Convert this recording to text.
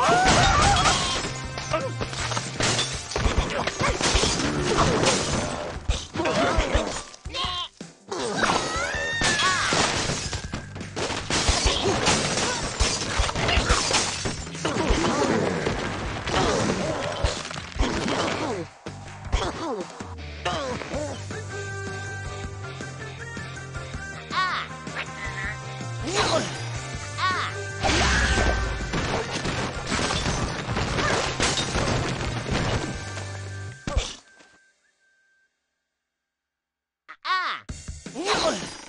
Oh! Ugh!